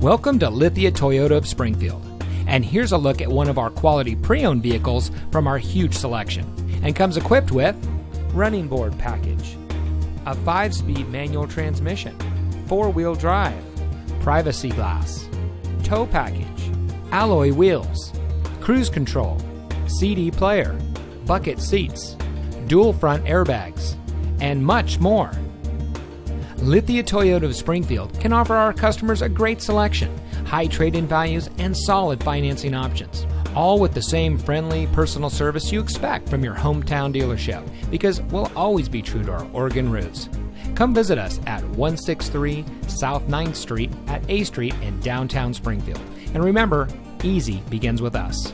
Welcome to Lithia Toyota of Springfield. And here's a look at one of our quality pre owned vehicles from our huge selection. And comes equipped with running board package, a 5 speed manual transmission, 4 wheel drive, privacy glass, tow package, alloy wheels, cruise control, CD player, bucket seats, dual front airbags, and much more. Lithia Toyota of Springfield can offer our customers a great selection, high trade in values, and solid financing options. All with the same friendly, personal service you expect from your hometown dealership, because we'll always be true to our Oregon roots. Come visit us at 163 South 9th Street at A Street in downtown Springfield. And remember, easy begins with us.